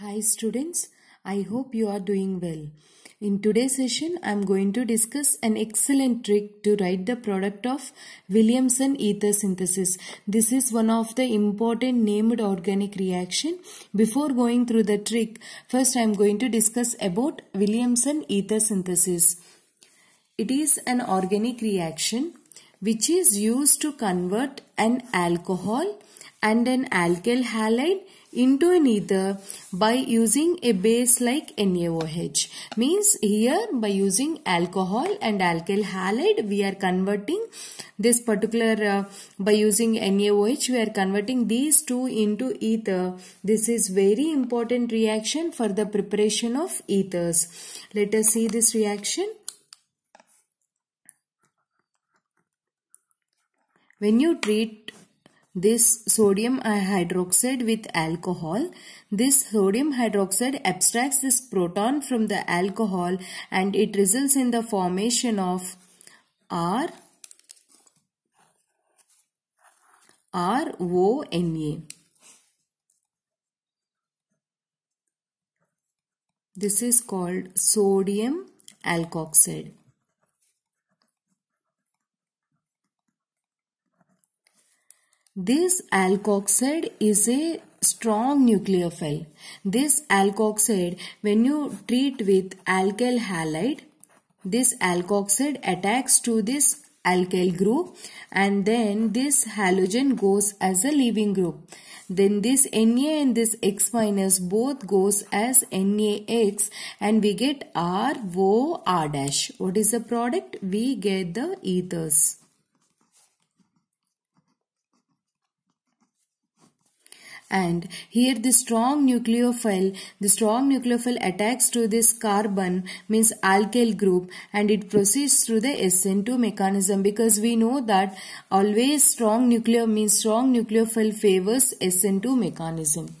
Hi students, I hope you are doing well. In today's session, I am going to discuss an excellent trick to write the product of Williamson ether synthesis. This is one of the important named organic reaction. Before going through the trick, first I am going to discuss about Williamson ether synthesis. It is an organic reaction which is used to convert an alcohol and an alkyl halide into an ether by using a base like NaOH. Means here by using alcohol and alkyl halide we are converting this particular uh, by using NaOH we are converting these two into ether. This is very important reaction for the preparation of ethers. Let us see this reaction. When you treat this sodium uh, hydroxide with alcohol, this sodium hydroxide abstracts this proton from the alcohol and it results in the formation of R RONA. This is called sodium alkoxide. This alkoxide is a strong nucleophile. This alkoxide, when you treat with alkyl halide, this alkoxide attacks to this alkyl group and then this halogen goes as a leaving group. Then this Na and this X minus both goes as NaX and we get RO R dash. What is the product? We get the ethers. And here the strong nucleophile the strong nucleophile attacks to this carbon means alkyl group and it proceeds through the SN2 mechanism because we know that always strong nuclear means strong nucleophile favors SN2 mechanism.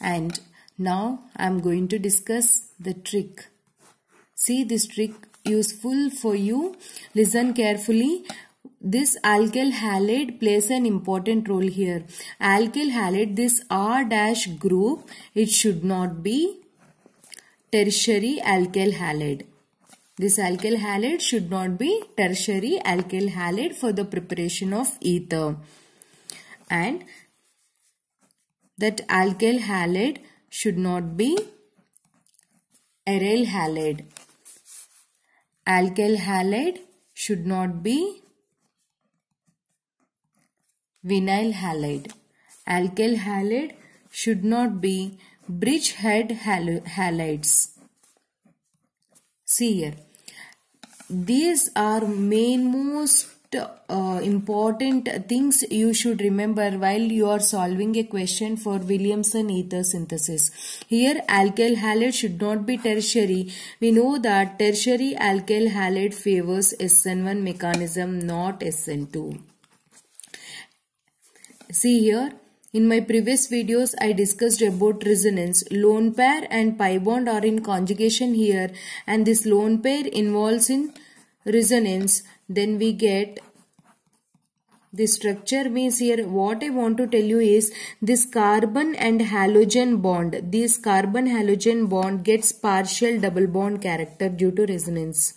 And now I am going to discuss the trick. See this trick useful for you? Listen carefully this alkyl halide plays an important role here. Alkyl halide, this R dash group, it should not be tertiary alkyl halide. This alkyl halide should not be tertiary alkyl halide for the preparation of ether. And that alkyl halide should not be aryl halide. Alkyl halide should not be vinyl halide. Alkyl halide should not be bridgehead halides. See here. These are main most uh, important things you should remember while you are solving a question for Williamson ether synthesis. Here alkyl halide should not be tertiary. We know that tertiary alkyl halide favors SN1 mechanism not SN2. See here, in my previous videos I discussed about resonance. Lone pair and pi bond are in conjugation here and this lone pair involves in resonance. Then we get the structure means here what I want to tell you is this carbon and halogen bond. This carbon halogen bond gets partial double bond character due to resonance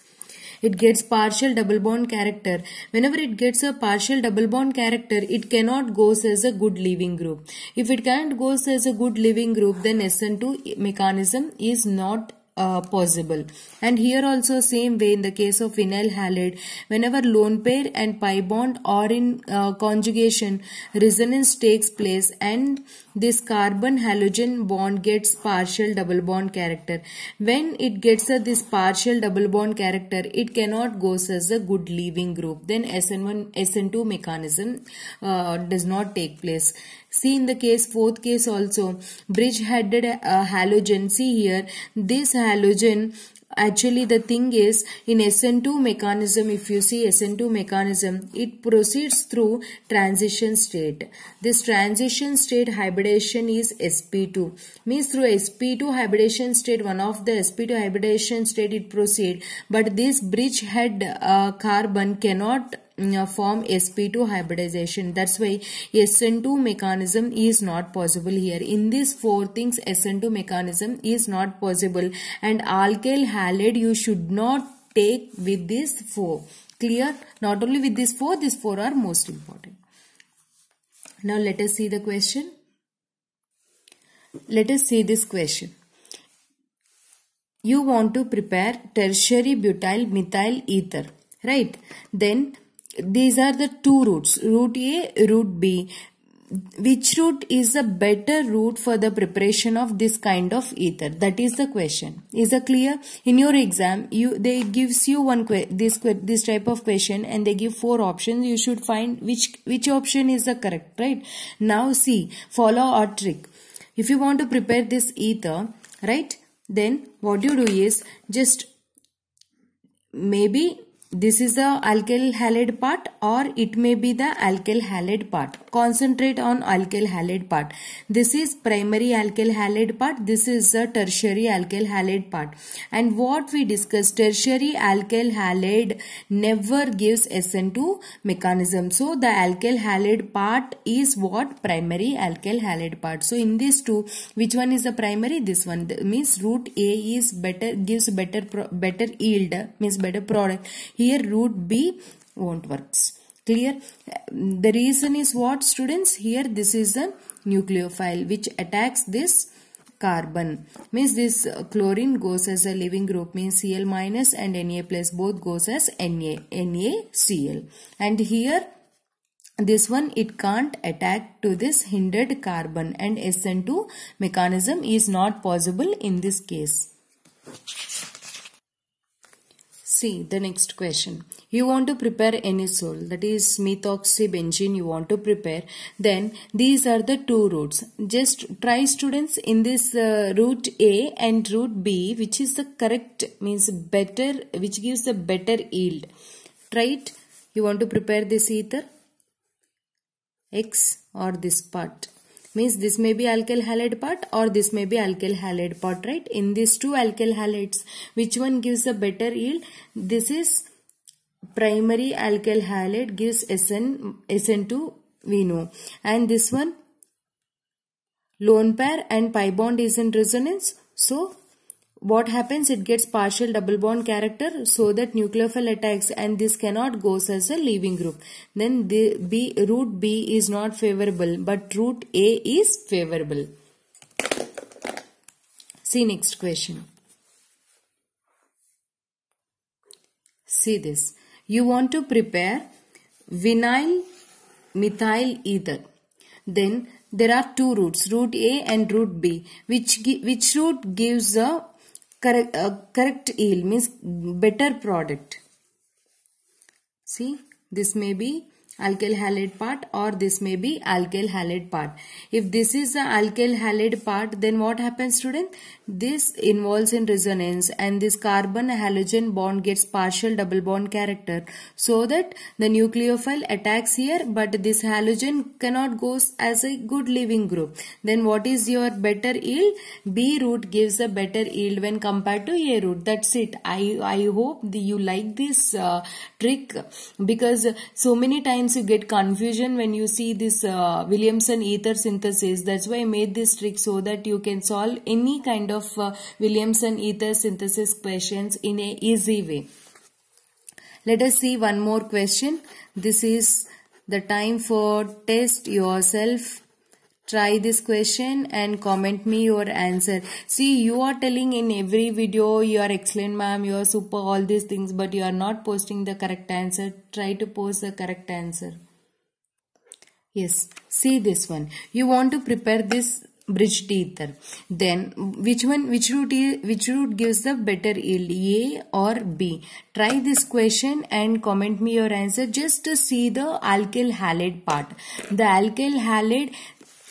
it gets partial double bond character. Whenever it gets a partial double bond character, it cannot goes as a good leaving group. If it can't goes as a good leaving group, then SN2 mechanism is not uh, possible. And here also same way in the case of vinyl halide whenever lone pair and pi bond are in uh, conjugation resonance takes place and this carbon halogen bond gets partial double bond character. When it gets uh, this partial double bond character it cannot goes as a good leaving group. Then sn1 sn2 mechanism uh, does not take place See in the case fourth case also. Bridge headed uh, halogen. See here this halogen actually the thing is in SN2 mechanism if you see SN2 mechanism it proceeds through transition state. This transition state hybridization is sp2 means through sp2 hybridization state one of the sp2 hybridization state it proceed. But this bridge head uh, carbon cannot form sp2 hybridization. That's why sn2 mechanism is not possible here. In these four things sn2 mechanism is not possible. And alkyl halide you should not take with these four. Clear? Not only with these four these four are most important. Now let us see the question. Let us see this question. You want to prepare tertiary butyl methyl ether right? Then these are the two routes. Route a route b. Which route is the better route for the preparation of this kind of ether? That is the question. Is it clear? In your exam you they gives you one this this type of question and they give four options. You should find which which option is the correct right? Now see follow our trick. If you want to prepare this ether right then what you do is just maybe this is the alkyl halide part or it may be the alkyl halide part. Concentrate on alkyl halide part. This is primary alkyl halide part. This is the tertiary alkyl halide part. And what we discussed, tertiary alkyl halide never gives SN2 mechanism. So the alkyl halide part is what? Primary alkyl halide part. So in these two, which one is the primary? This one the, means route A is better, gives better, better yield, means better product here route B won't works. Clear? The reason is what students? Here this is a nucleophile which attacks this carbon means this uh, chlorine goes as a leaving group means Cl minus and Na plus both goes as Na, NaCl and here this one it can't attack to this hindered carbon and SN2 mechanism is not possible in this case. See the next question. You want to prepare any anisole that is methoxybenzene you want to prepare. Then these are the two routes. Just try students in this uh, route A and route B which is the correct means better which gives the better yield. Try it. You want to prepare this ether X or this part means this may be alkyl halide part or this may be alkyl halide part right? In these two alkyl halides which one gives a better yield? This is primary alkyl halide gives SN SN2 we know and this one lone pair and pi bond is in resonance. So what happens it gets partial double bond character so that nucleophile attacks and this cannot goes as a leaving group. Then the b route b is not favorable but route a is favorable. See next question. See this. You want to prepare vinyl methyl ether. Then there are two routes route a and route b which which route gives a correct, uh, correct yield means better product. See, this may be alkyl halide part or this may be alkyl halide part. If this is the alkyl halide part then what happens student? This involves in resonance and this carbon halogen bond gets partial double bond character so that the nucleophile attacks here but this halogen cannot go as a good leaving group. Then what is your better yield? B route gives a better yield when compared to A route. That's it. I, I hope you like this uh, trick because so many times you get confusion when you see this uh, Williamson ether synthesis. That's why I made this trick so that you can solve any kind of uh, Williamson ether synthesis questions in a easy way. Let us see one more question. This is the time for test yourself. Try this question and comment me your answer. See, you are telling in every video you are excellent ma'am, you are super, all these things, but you are not posting the correct answer. Try to post the correct answer. Yes, see this one. You want to prepare this bridge ether then which one which route which route gives the better yield a or b try this question and comment me your answer just to see the alkyl halide part the alkyl halide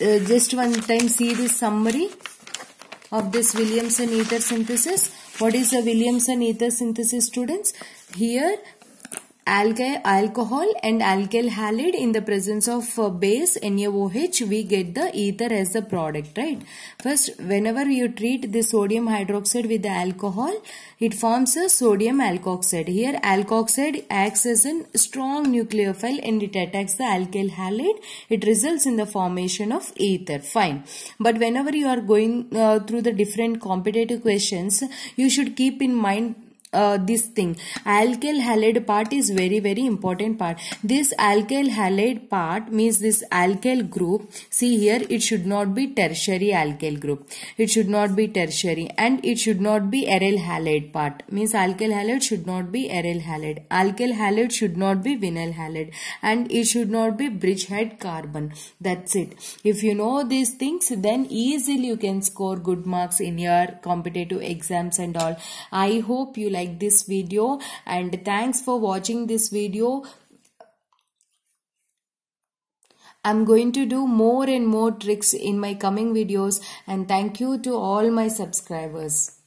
uh, just one time see this summary of this williamson ether synthesis. What is the williamson ether synthesis students? Here alkyl alcohol and alkyl halide in the presence of uh, base NaOH we get the ether as the product right? First whenever you treat the sodium hydroxide with the alcohol it forms a sodium alkoxide. Here alkoxide acts as a strong nucleophile and it attacks the alkyl halide. It results in the formation of ether. Fine. But whenever you are going uh, through the different competitive questions you should keep in mind uh, this thing. Alkyl halide part is very very important part. This alkyl halide part means this alkyl group see here it should not be tertiary alkyl group. It should not be tertiary and it should not be aryl halide part. Means alkyl halide should not be aryl halide. Alkyl halide should not be vinyl halide and it should not be bridgehead carbon. That's it. If you know these things then easily you can score good marks in your competitive exams and all. I hope you like like this video and thanks for watching this video I'm going to do more and more tricks in my coming videos and thank you to all my subscribers.